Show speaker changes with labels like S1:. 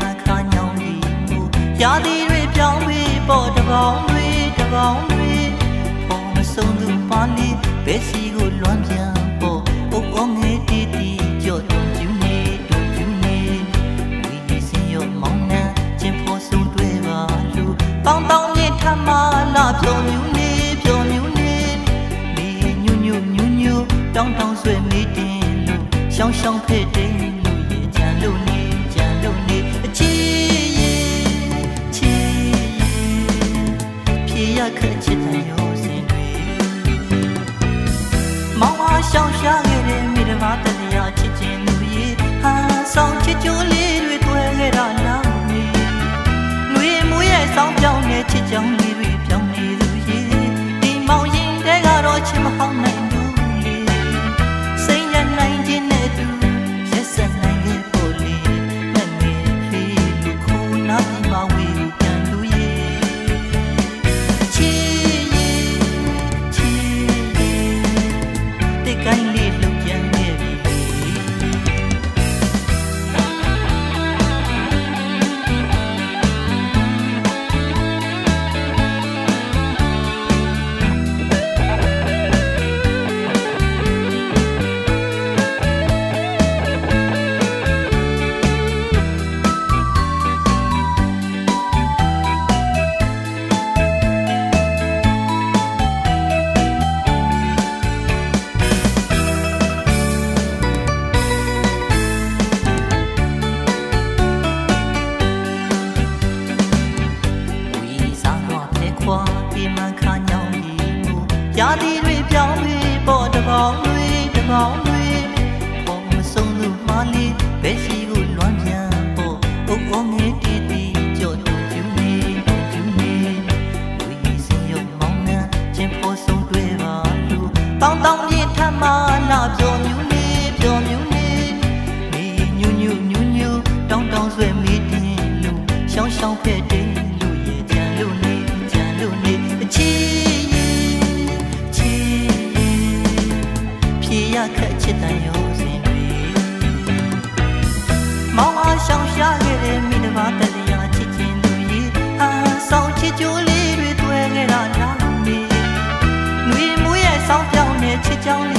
S1: မခါညောင်းနေမှုရာသီတွေပြောင်းပြီးပေါ်တပေါင်းတွေတပေါင်းတွေဘုံမဆုံးသူပါနေဘယ်စီကိုလွမ်းပြန်ပေါ်အုပ်အောင်ငယ်တီတီကြော့တုံကျူနေတုံကျူနေဝီနေစင်ရောမောင်းနှံချင်းဖို့ဆုံးတွေပါလူပေါင်းပေါင်းနဲ့ထမလာပြုံညူနေပြုံညူနေဒီညူညူညူညူတောင်းတောင်းဆွေမေးတင်လို့ရှောင်းရှောင်းဖက် ခက်ချစ်တဲ့ရောစင်တွေမောင်အားရှောင်းရှားခဲ့တဲ့မိတမတရားချစ်ခြင်းလူရဲ့ဟာဆောင်ချစ်ကြိုးလေးတွေတွေ့ခဲ့တာလားမေຫນွေမူရဲ့ဆောင်းပြောင်းနဲ့ချစ်ကြောင်လေးတွေပြောင်း ဒီမှခါညောင်းဒီမူရာသီတွေပြောင်းပြီးပေါ်တပေါင်းတွေတပေါင်းတွေပေါ်မဆုံးသူမလေးဘယ်ရှိ ခက်ချစ်တန်ရောစင်တွေမောင်အားရှောင်းရှားခဲ့တဲ့မိတပါတရားချစ်ခြင်းသူရဲ့အာဆောင်ချစ်ကြိုးလေးတွေတွေ့ခဲ့တာလားမေနှွေမူရဲ့ဆောင်းပြောင်းတဲ့ချစ်ကြောင်လေး